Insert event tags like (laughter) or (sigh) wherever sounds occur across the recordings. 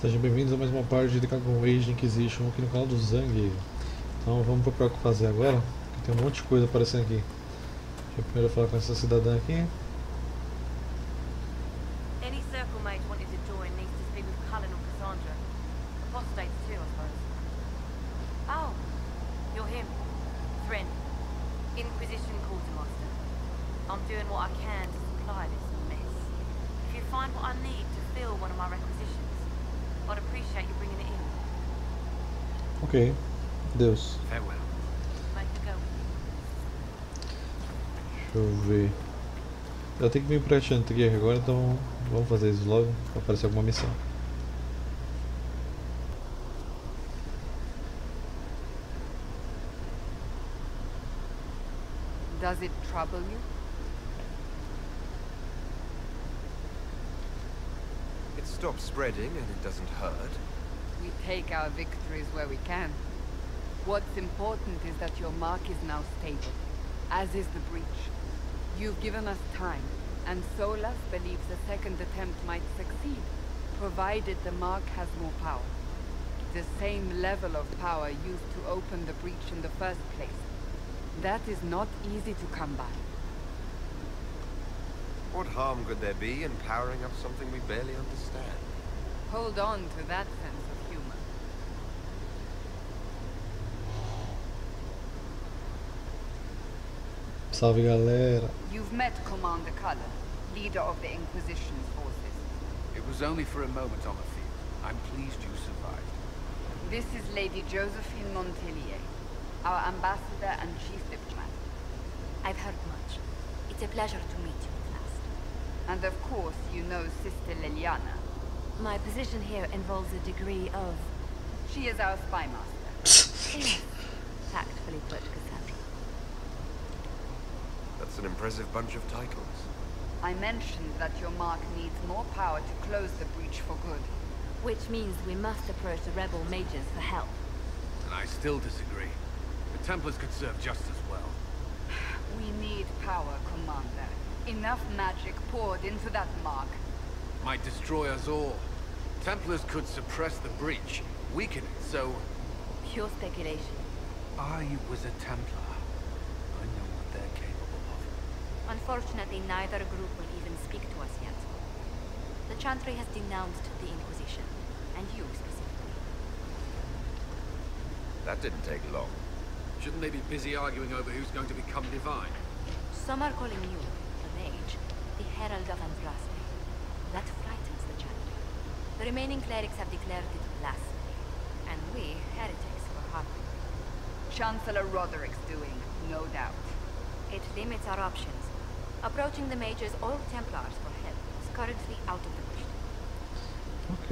Sejam bem-vindos a mais uma parte de Dragon Age Inquisition aqui no canal do Zang. Então vamos procurar o que fazer agora, tem um monte de coisa aparecendo aqui. Deixa eu primeiro falar com essa cidadã aqui. Oh, doing what I can to supply this mess. If you find what I need to fill one of my requisitions, I'd appreciate you bringing it in. Ok, Deus. Farewell. Deixa eu ver. Eu tenho que vir pra Chantrier agora, então vamos fazer isso logo pra aparecer alguma missão. Does it trouble you? Stops spreading and it doesn't hurt. We take our victories where we can. What's important is that your mark is now stable, as is the breach. You've given us time, and Solas believes a second attempt might succeed, provided the mark has more power. The same level of power used to open the breach in the first place. That is not easy to come by. What harm could there be in powering up something we barely understand? Hold on to that sense of humor. Salve galera! You've met Commander Cullen, leader of the Inquisition's forces. It was only for a moment on the field. I'm pleased you survived. This is Lady Josephine Montelier, our ambassador and chief diplomat. I've heard much. It's a pleasure to meet you at last. And of course, you know Sister Liliana. My position here involves a degree of... She is our spy master. (laughs) Yes, tactfully put, Cassandra. That's an impressive bunch of titles. I mentioned that your mark needs more power to close the breach for good. Which means we must approach the rebel mages for help. And I still disagree. The Templars could serve just as well. (sighs) We need power, Commander. Enough magic poured into that mark. Might destroy us all. Templars could suppress the breach, weaken it, so... Pure speculation. I was a Templar. I know what they're capable of. Unfortunately, neither group will even speak to us yet. The Chantry has denounced the Inquisition, and you specifically. That didn't take long. Shouldn't they be busy arguing over who's going to become divine? Some are calling you, the mage, the Herald of Andraste. That frightens the Chantry. The remaining clerics have declared it blasphemy, and we, heretics, were harboring. Chancellor Roderick's doing, no doubt. It limits our options. Approaching the mages or Templars for help is currently out of the question. Ok,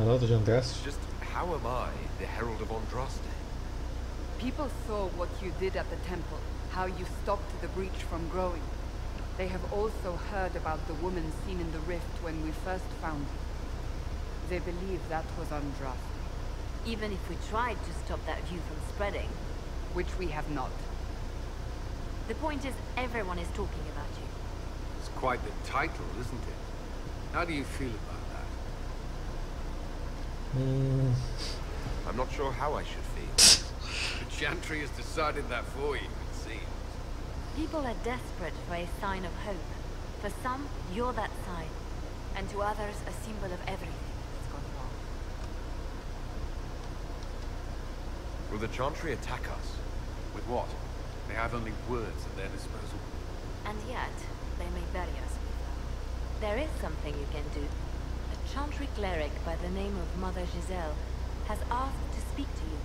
Arauto de Andraste. Just how am I the Herald of Andraste? People saw what you did at the temple, how you stopped the breach from growing. They have also heard about the woman seen in the rift when we first found her. They believe that was Andraste, Even if we tried to stop that view from spreading, which we have not. the point is everyone is talking about you. It's quite the title, isn't it? How do you feel about that? Hum, I'm not sure how I should feel. (laughs) The Chantry has decided that for you, it seems. People are desperate for a sign of hope. For some, you're that sign. And to others, a symbol of everything that's gone wrong. Will the Chantry attack us? With what? They have only words at their disposal. And yet, they may bury us with them. There is something you can do. A chantry cleric by the name of Mother Giselle has asked to speak to you.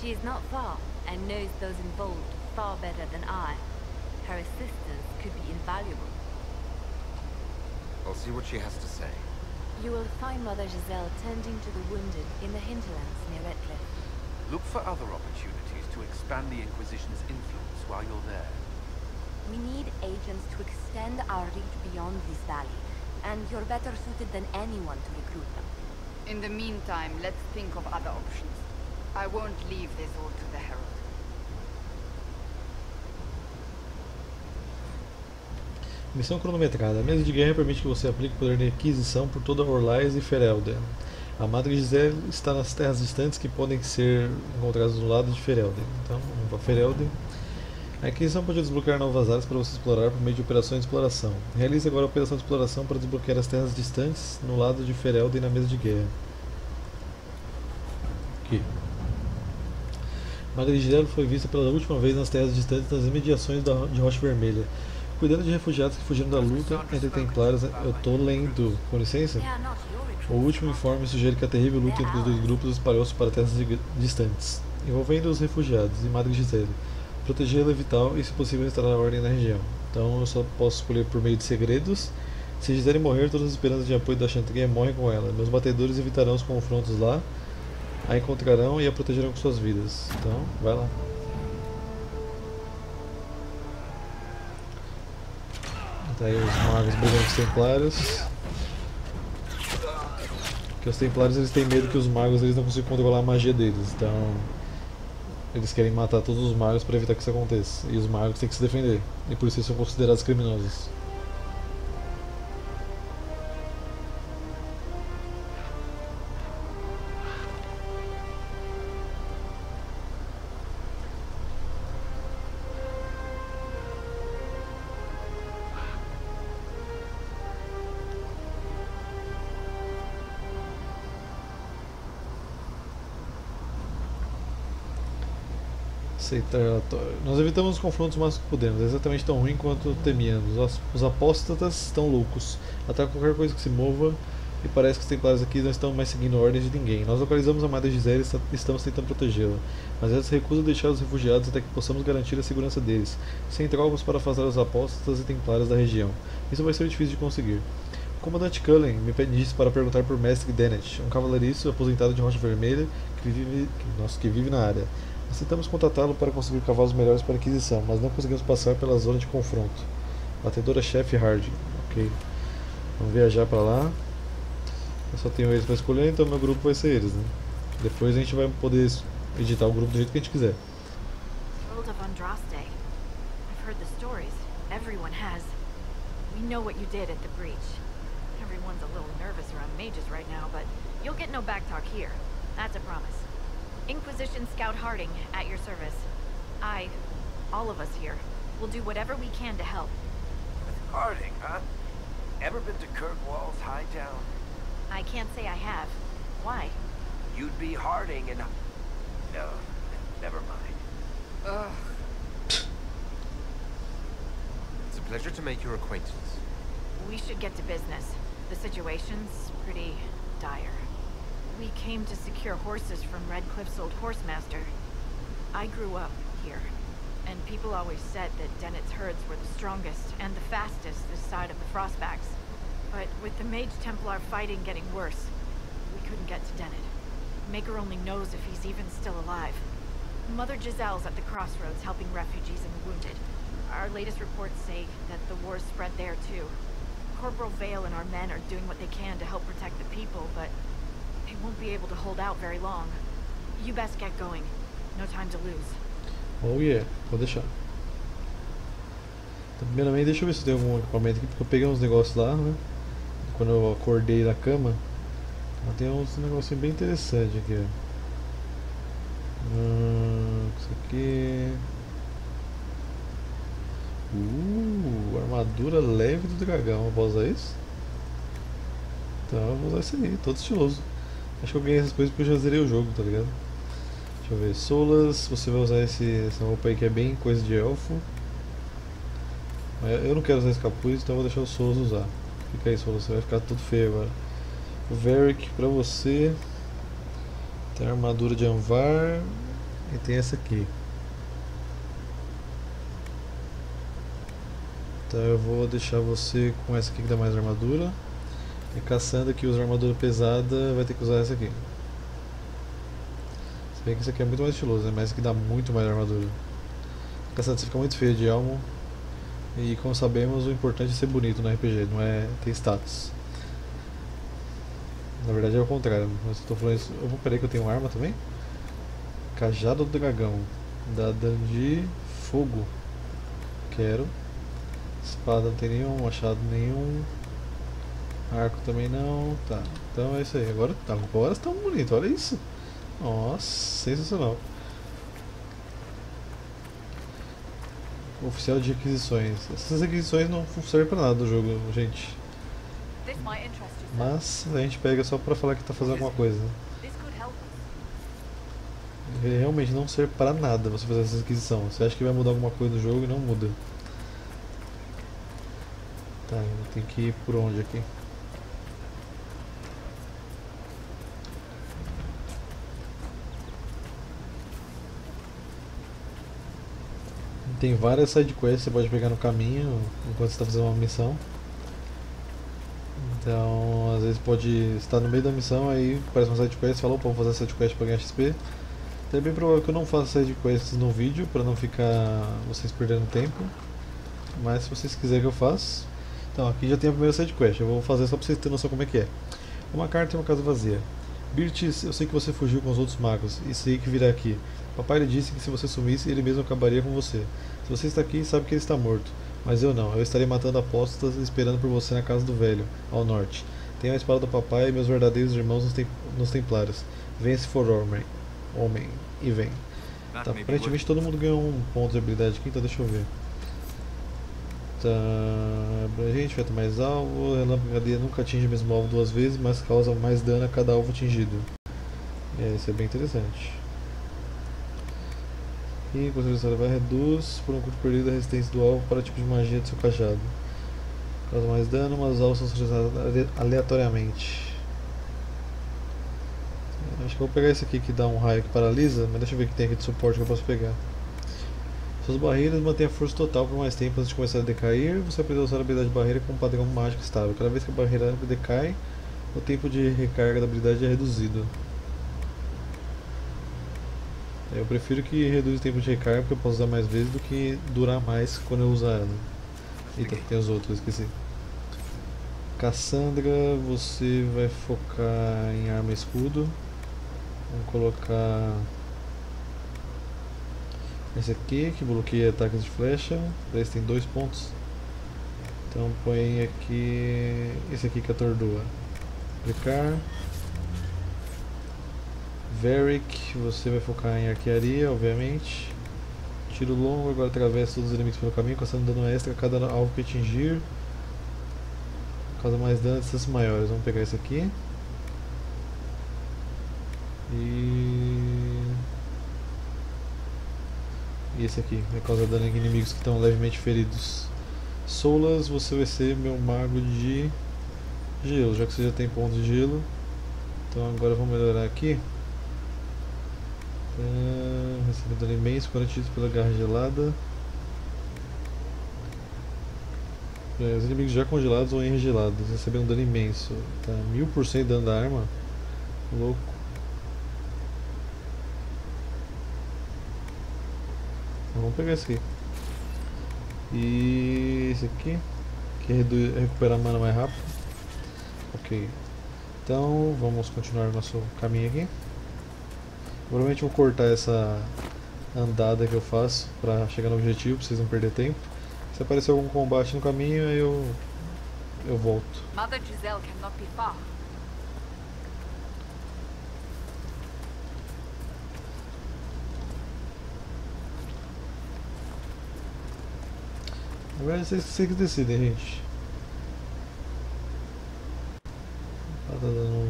She is not far, and knows those involved far better than I. Her assistance could be invaluable. I'll see what she has to say. You will find Mother Giselle tending to the wounded in the hinterlands near Redcliffe. Look for other opportunities to expand the Inquisition's influence while you're there. We need agents to extend our reach beyond this valley, and you're better suited than anyone to recruit them. In the meantime, let's think of other options. I won't leave this all to the Herald. Missão cronometrada. A mesa de guerra permite que você aplique o poder de aquisição por toda Orlais e Ferelden. A Madre Gisele está nas terras distantes que podem ser encontradas do lado de Ferelden. Então, vamos para Ferelden. A aquisição pode desbloquear novas áreas para você explorar por meio de operações de exploração. Realize agora a operação de exploração para desbloquear as terras distantes no lado de Ferelden na mesa de guerra. Aqui. Madre Gisele foi vista pela última vez nas terras distantes nas imediações de Rocha Vermelha. Cuidando de refugiados que fugiram da luta entre templários. Eu tô lendo, com licença? O último informe sugere que a terrível luta entre os dois grupos espalhou-se para terras distantes, envolvendo os refugiados e Madre Gisele. Protegê-la é vital e, se possível, instalar a ordem na região. Então eu só posso escolher por meio de segredos. Se Gisele morrer, todas as esperanças de apoio da Chantrier morrem com ela. Meus batedores evitarão os confrontos lá, a encontrarão e a protegerão com suas vidas. Então, vai lá. Tá aí os magos brigando com os templários. Porque os templários eles têm medo que os magos eles não consigam controlar a magia deles. Então eles querem matar todos os magos para evitar que isso aconteça. E os magos têm que se defender. E por isso eles são considerados criminosos. Nós evitamos os confrontos o máximo que pudemos, é exatamente tão ruim quanto temíamos. Os, apóstatas estão loucos, atacam qualquer coisa que se mova e parece que os templários aqui não estão mais seguindo ordens de ninguém. Nós localizamos a Madre Gisele e esta- estamos tentando protegê-la, mas ela se recusa a deixar os refugiados até que possamos garantir a segurança deles, sem tropas para afastar os apóstatas e templários da região. Isso vai ser difícil de conseguir. O comandante Cullen me pedisse para perguntar por Mestre Dennett, um cavaleiriço aposentado de Rocha Vermelha que vive, que, nossa, que vive na área. Nós tentamos contatá-lo para conseguir cavalos melhores para aquisição, mas não conseguimos passar pela zona de confronto. Batedora-chefe Harding. Ok. Vamos viajar para lá. Eu só tenho eles para escolher, então meu grupo vai ser eles, né? Depois a gente vai poder editar o grupo do jeito que a gente quiser. World of Andraste. I've heard the stories. Everyone has. We know what you did at the breach. Everyone's a little nervous around mages right now, but you'll get no backtalk here. That's a promise. Inquisition Scout Harding, at your service. I, all of us here, will do whatever we can to help. Harding, huh? Ever been to Kirkwall's Hightown? I can't say I have. Why? You'd be Harding and... No, (laughs) never mind. Ugh. It's a pleasure to make your acquaintance. We should get to business. The situation's pretty dire. We came to secure horses from Redcliffe's old horsemaster. I grew up here, and people always said that Dennett's herds were the strongest and the fastest this side of the Frostbacks. But with the Mage Templar fighting getting worse, we couldn't get to Dennett. Maker only knows if he's even still alive. Mother Giselle's at the crossroads helping refugees and the wounded. Our latest reports say that the war's spread there too. Corporal Vale and our men are doing what they can to help protect the people, but they won't be able to hold out very long. You best get going. No time to lose. Oh yeah, vou deixar. Primeiramente, deixa eu ver se tem algum equipamento aqui, porque eu peguei uns negócios lá, né? Quando eu acordei da cama. Então, tem uns negocinhos bem interessantes aqui, ó. Hum, isso aqui. Uh, armadura leve do dragão. Posso usar isso? Então eu vou usar isso aí, todo estiloso. Acho que eu ganhei essas coisas porque eu já zerei o jogo, tá ligado? Deixa eu ver, Solas, você vai usar esse, essa roupa aí que é bem coisa de elfo. Mas Eu não quero usar esse capuz, então eu vou deixar o Solas usar. Fica aí, Solas, você vai ficar tudo feio agora. O Varric pra você. Tem a armadura de Anvar. E tem essa aqui. Então eu vou deixar você com essa aqui que dá mais armadura. E Caçando que usa armadura pesada vai ter que usar essa aqui. Se bem que esse aqui é muito mais estiloso, né? mas aqui dá muito mais armadura. Caçando você fica muito feio de elmo. E como sabemos, o importante é ser bonito no RPG, não é ter status. Na verdade é o contrário, mas eu tô falando isso. Eu vou peraí que eu tenho arma também? Cajado do dragão. Dá dano de fogo. Quero. Espada não tem nenhum, machado nenhum. Arco também não. Tá. Então é isso aí. Agora, agora está bonito, olha isso. Nossa, sensacional. Oficial de requisições. Essas requisições não servem pra nada do jogo, gente. Mas a gente pega só pra falar que tá fazendo alguma coisa. Realmente não serve pra nada você fazer essa requisição. Você acha que vai mudar alguma coisa no jogo e não muda. Tá, tem que ir por onde aqui? Tem várias sidequests que você pode pegar no caminho enquanto você está fazendo uma missão. Então, às vezes pode estar no meio da missão, aí aparece uma sidequest fala, opa, vou fazer sidequest para ganhar XP. Então é bem provável que eu não faça sidequests no vídeo, para não ficar vocês perdendo tempo. Mas se vocês quiserem que eu faça... Então, aqui já tem a primeira sidequest, eu vou fazer só para vocês terem noção como é que é. Uma carta e uma casa vazia. Birtis, eu sei que você fugiu com os outros magos, e sei que virá aqui. Papai lhe disse que se você sumisse, ele mesmo acabaria com você. Se você está aqui, sabe que ele está morto. Mas eu não, eu estarei matando apóstolas e esperando por você na casa do velho, ao norte. Tenho a espada do papai e meus verdadeiros irmãos nos, tem, nos templários. Venha se for homem. Homem. E vem. Tá, aparentemente todo mundo ganhou um ponto de habilidade aqui, então deixa eu ver. Tá. Abrangente, feito mais alvo. Relâmpago nunca atinge o mesmo alvo duas vezes, mas causa mais dano a cada alvo atingido. É, isso é bem interessante. E consideração vai reduz por um curto período a resistência do alvo para o tipo de magia do seu cajado. Causa mais dano, mas os alvos são selecionados ale- aleatoriamente. Acho que eu vou pegar esse aqui que dá um raio que paralisa, mas deixa eu ver o que tem aqui de suporte que eu posso pegar. Suas barreiras mantêm a força total por mais tempo antes de começar a decair. Você aprendeu a usar a habilidade de barreira com um padrão mágico estável. Cada vez que a barreira decai, o tempo de recarga da habilidade é reduzido. Eu prefiro que reduza o tempo de recarga porque eu posso usar mais vezes do que durar mais quando eu usar ela. Eita, tem os outros, esqueci. Cassandra, você vai focar em arma e escudo. Vamos colocar esse aqui que bloqueia ataques de flecha. Esse tem dois pontos. Então põe aqui esse aqui que atordoa. Aplicar. Varric, você vai focar em arquearia, obviamente. Tiro longo, agora atravessa todos os inimigos pelo caminho, causando dano extra a cada alvo que atingir. Causa mais dano a distâncias maiores. Vamos pegar esse aqui. E... e esse aqui, vai causar dano em inimigos que estão levemente feridos. Solas, você vai ser meu mago de gelo, já que você já tem ponto de gelo. Então agora vamos melhorar aqui. Ah, Recebe dano imenso atingido pela garra gelada. É, os inimigos já congelados ou enregelados recebem um dano imenso. Tá, 1000% de dano da arma. Louco. Então, vamos pegar esse aqui. E esse aqui, que redu- recupera a mana mais rápido. Ok. Então vamos continuar nosso caminho aqui. Provavelmente vou cortar essa andada que eu faço para chegar no objetivo, pra vocês não perder tempo. Se aparecer algum combate no caminho, eu eu volto. Mother Giselle cannot be far. Agora vocês, vocês que decidem, gente. Tá dando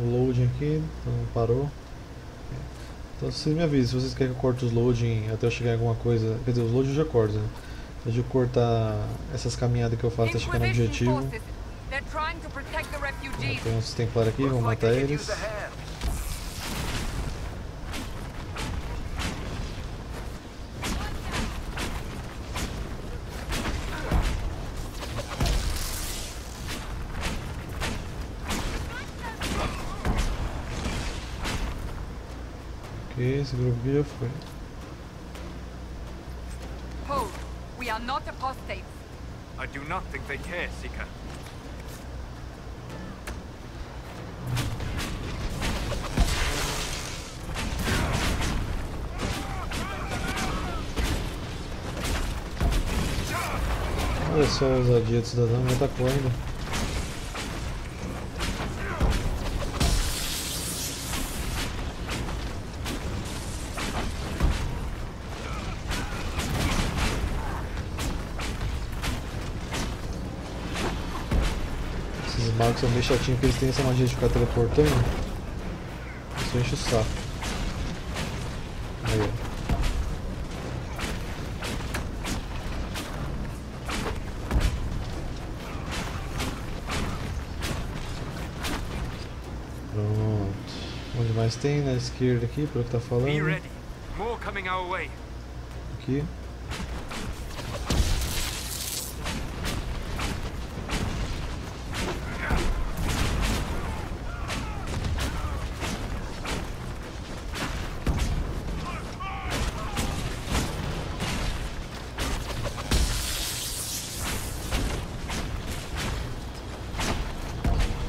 um, loading aqui, então parou. Então vocês me avisem se vocês querem que eu corte os loading até eu chegar em alguma coisa. Quer dizer, os loading eu já corto, né? Eu cortar essas caminhadas que eu faço até chegar no objetivo. refugees. Tem uns templários aqui, vamos matar eles. Esse grupo aqui já foi. Hold. We are not apostates. I do not think they care, Seeker. Olha só a ousadia do cidadão, já tá correndo. Magos são bem chatinhos porque eles têm essa magia de ficar teleportando. Isso enche o saco. Aí, ó. Pronto. Onde mais tem? Na esquerda aqui, pelo que tá falando. Aqui.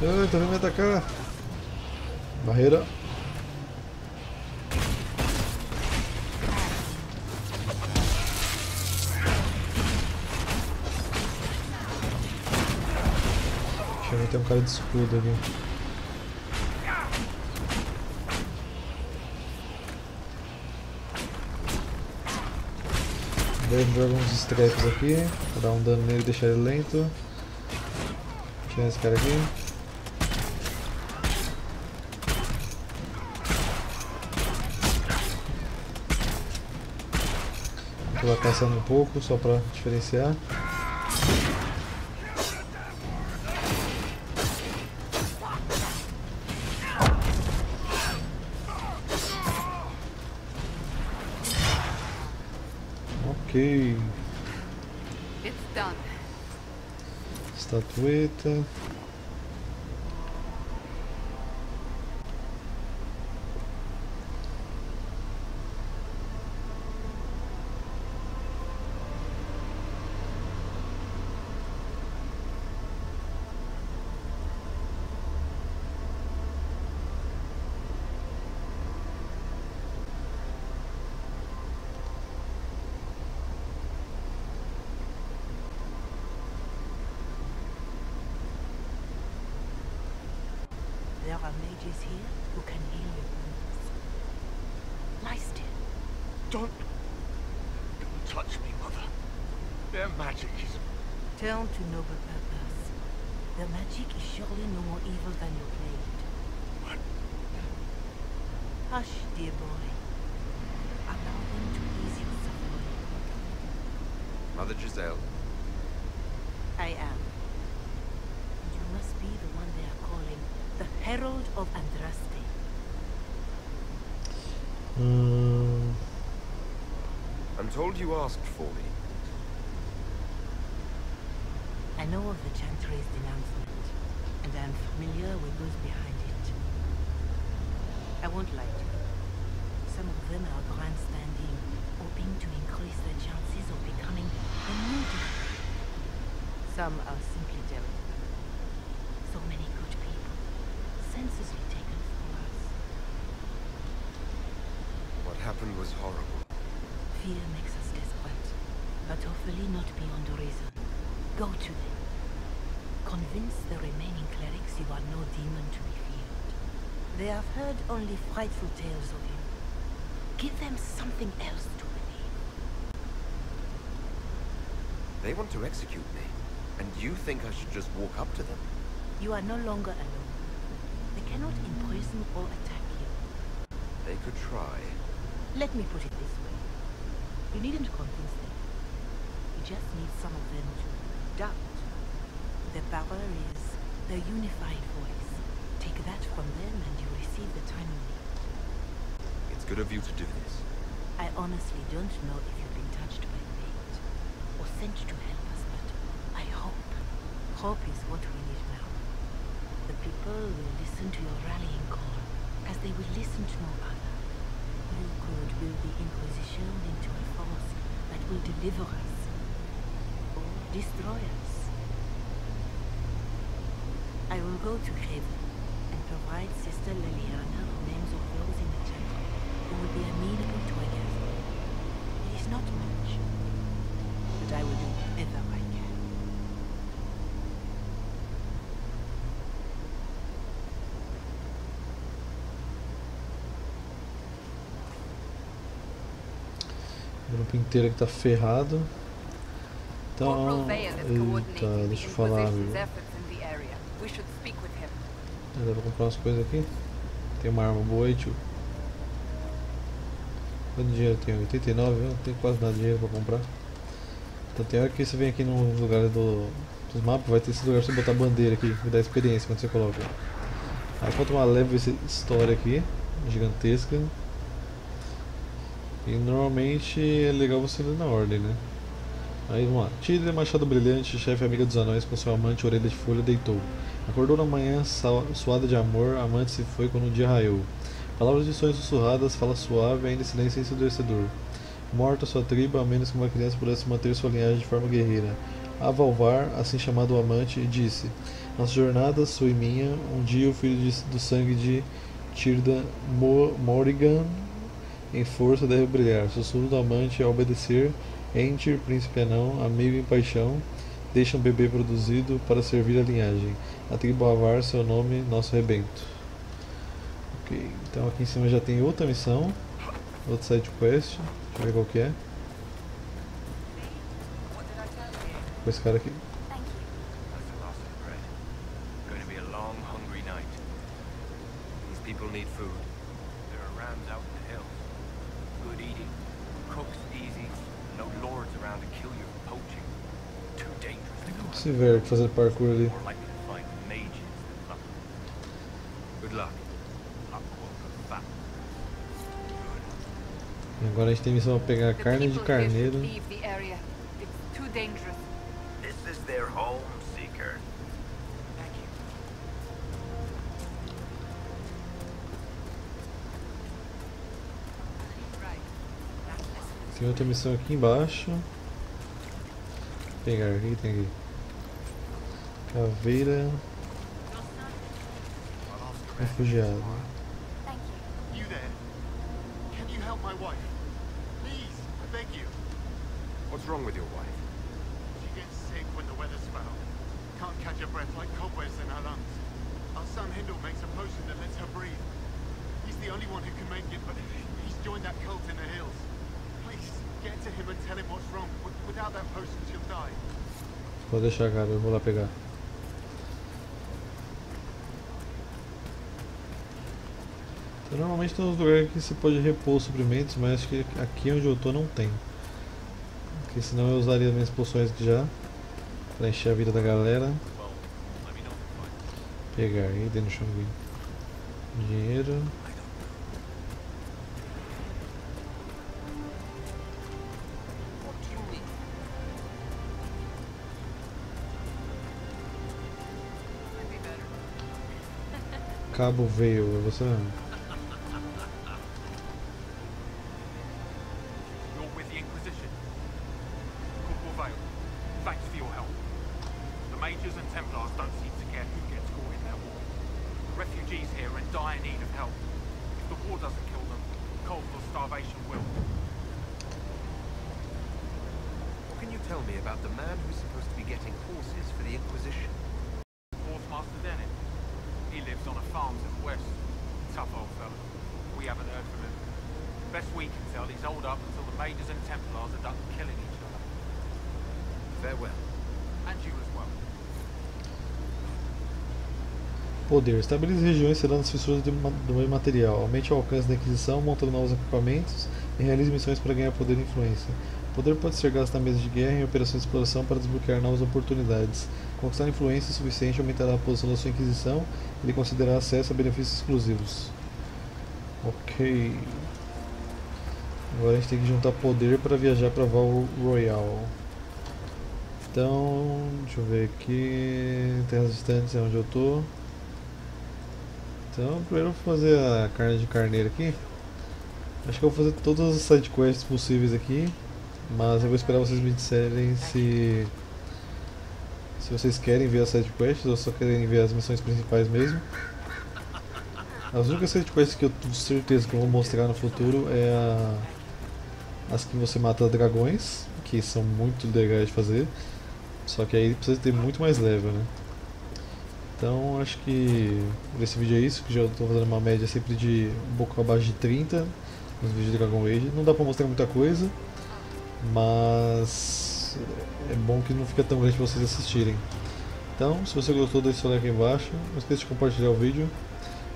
Ai, tá vindo me atacar. Barreira. Deixa eu ver, tem um cara de escudo ali. Vamos jogar uns strepes aqui, pra dar um dano nele e deixar ele lento. Tirar esse cara aqui. Lá caçando um pouco, só pra diferenciar. Ok, It's done. estatueta. There are mages here who can heal your wounds. Lie still. Don't... Don't touch me, Mother. Their magic is... Turn to noble purpose. The magic is surely no more evil than your blade. What? Hush, dear boy. Allow them to ease your suffering. Mother Giselle, I am. And you must be the one they are calling the Herald of Andraste. Hum, I'm told you asked for me. I know of the Chantry's denouncement, and I am familiar with those behind it. I won't lie to you. Some of them are grandstanding, hoping to increase their chances of becoming a new demon. Some are simply devil. So many good people, senselessly taken from us. What happened was horrible. Fear makes us desperate, but hopefully not beyond reason. Go to them. Convince the remaining clerics you are no demon to be feared. They have heard only frightful tales of you. Give them something else to believe. They want to execute me, and you think I should just walk up to them? You are no longer alone. They cannot imprison or attack you. They could try. Let me put it this way. You needn't convince them. You just need some of them to doubt. Their power is their unified voice. Take that from them and you receive the time you need. It's good of you to do this. I honestly don't know if you've been touched by fate or sent to help us, but I hope. Hope is what we need now. The people will listen to your rallying call, as they will listen to no other. You could build the Inquisition into a force that will deliver us or destroy us. I will go to Craven and provide Sister Liliana names of those in the temple who will be amenable to a gathering. It is not much, but I will do whatever I grupo inteiro aqui tá ferrado. Então, eita, deixa eu falar, viu? him. Dá pra comprar umas coisas aqui? Tem uma arma boa aí, tio. Quanto dinheiro eu tenho? 89? Eu não tenho quase nada de dinheiro pra comprar. Então tem hora que você vem aqui nos lugares do, dos mapas, vai ter esse lugar pra você botar bandeira aqui, que dá experiência quando você coloca. Aí conta uma leve história aqui, gigantesca. E normalmente é legal você ler na ordem, né? Aí vamos lá. Tília, machado brilhante, chefe amiga dos anões com seu amante orelha de folha deitou. Acordou na manhã suada de amor, amante se foi quando o dia raiou. Palavras de sonhos sussurradas, fala suave, ainda silêncio ensurdecedor. Morta sua tribo, a menos que uma criança pudesse manter sua linhagem de forma guerreira. A Valvar, assim chamado amante, disse: Nossa jornada, sua e minha, um dia o filho de, do sangue de Tirda Morrigan em força deve brilhar. Sussurro do amante a obedecer, Entir, príncipe anão, amigo em paixão, deixa um bebê produzido para servir a linhagem. A tribo Avar, seu nome, nosso rebento. Ok, então aqui em cima já tem outra missão, outra side quest. Deixa eu ver qual que é. Com esse cara aqui. That's the last of the bread. Going to be a long, hungry night. These people need food. There are rams out in the hills. Good eating. Cooks easy. No lords around to kill you for poaching. Too dangerous to go out. Esse velho fazer parkour ali. More likely to find mages than luck. Good luck. Luck will come fat. E agora a gente tem missão pra pegar carne de carneiro. Tem outra missão aqui embaixo. Vou pegar aqui, tem aqui. Beg you. What's wrong with your wife? She gets sick when the weather's foul. Can't catch her breath like cobwebs in her lungs. Our son Hindle makes a potion that lets her breathe. He's the only one who can make it, but he's joined that cult in the hills. Please, get to him and tell him what's wrong. Without that potion, she'll die. Pode deixar, cara, eu vou lá pegar. Então, normalmente tem uns lugares que você pode repor os suprimentos, mas acho que aqui onde eu tô não tem. Porque senão eu usaria minhas poções aqui já. Pra encher a vida da galera. Pegar aí, dentro do aqui. Dinheiro. Cabo veio, você. You're with the Inquisition. Corporal Vale, thanks for your help. The Majors and Templars don't seem to care who gets caught in their war. The refugees here are in dire need of help. If the war doesn't kill them, cold or starvation will. What can you tell me about the man who's supposed to be getting horses for the Inquisition? Horsemaster Dennet. He lives on a farm to the west. Tough old fella. We haven't heard from him. Best he's holed up until the Majors and Templars are done killing each other. Farewell. And you as well. Poder. Estabilize regiões selando as fissuras do meio material. Aumente o alcance da aquisição, montando novos equipamentos e realize missões para ganhar poder e influência. Poder pode ser gasto na mesa de guerra e em operações de exploração para desbloquear novas oportunidades. Conquistar influência suficiente aumentará a posição da sua Inquisição e lhe concederá acesso a benefícios exclusivos. Ok. Agora a gente tem que juntar poder para viajar para Val Royal. Então, deixa eu ver aqui. Terras distantes é onde eu tô. Então, primeiro eu vou fazer a carne de carneiro aqui. Acho que eu vou fazer todas as sidequests possíveis aqui. Mas eu vou esperar vocês me disserem se. Se vocês querem ver as sidequests ou só querem ver as missões principais mesmo. As únicas sidequests que eu tenho certeza que eu vou mostrar no futuro é a, as que você mata dragões, que são muito legais de fazer. Só que aí precisa ter muito mais level, né? Então acho que esse vídeo é isso, que já estou fazendo uma média sempre de um pouco abaixo de 30 nos vídeos de Dragon Age. Não dá pra mostrar muita coisa, mas é bom que não fica tão grande pra vocês assistirem. Então, se você gostou, deixe seu like aí embaixo. Não esqueça de compartilhar o vídeo.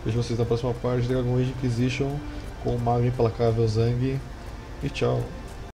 Vejo vocês na próxima parte de Dragon Age Inquisition com o Mago Implacável Zang. E tchau.